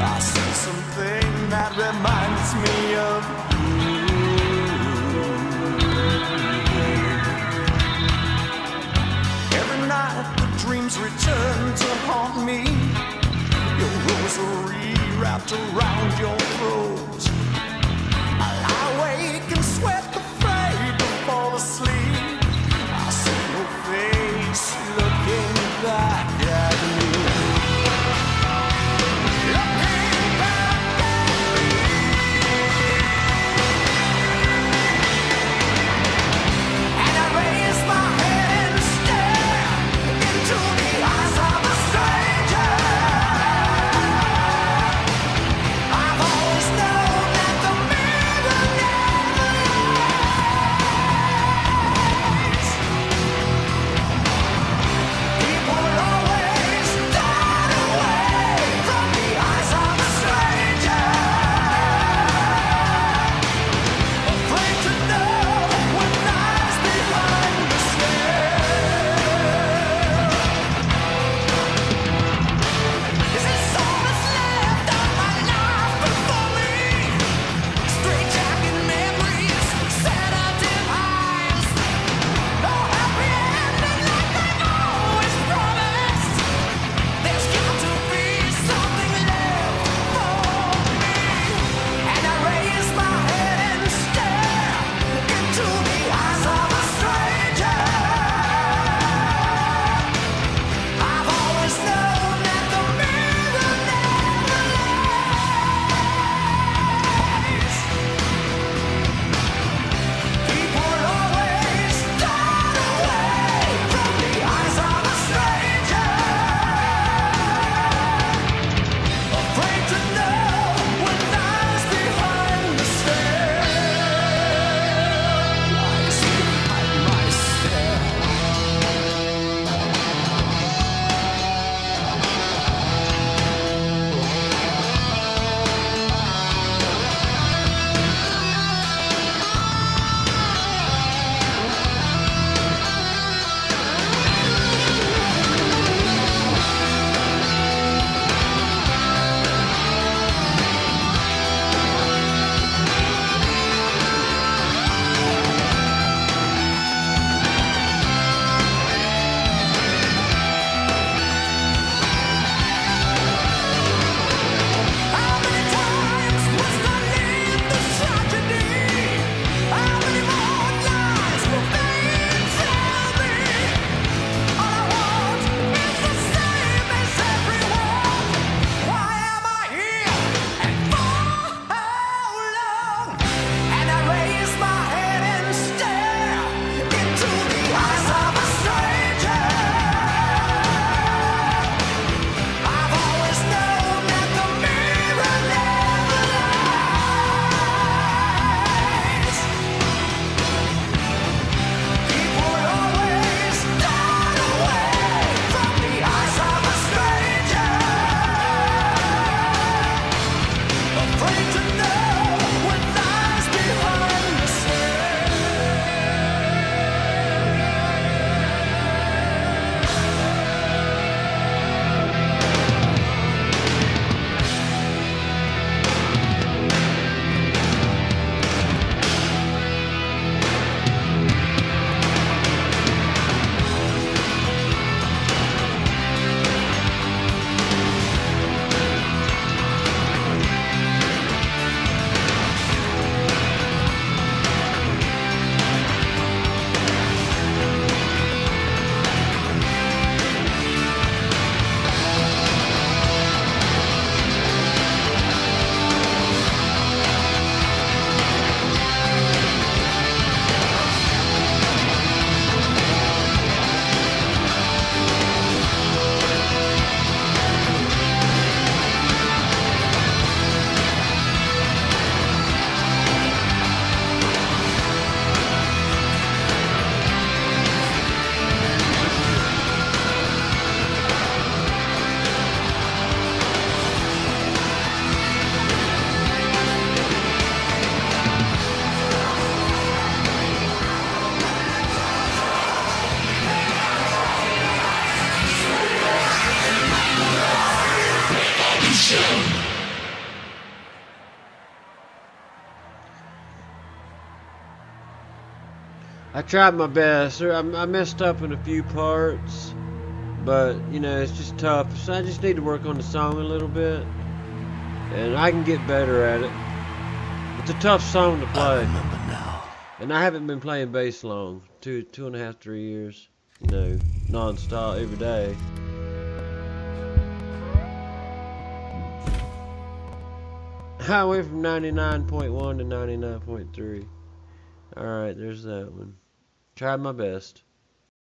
I see something that reminds me of you. Every night the dreams return to haunt me. Your rosary wrapped around your throat. I tried my best. I, I messed up in a few parts, but you know it's just tough. So I just need to work on the song a little bit, and I can get better at it. It's a tough song to play. And I haven't been playing bass long. Two, two and a half, three years. You know, non-stop every day. I went from 99.1 to 99.3. Alright, there's that one. Tried my best.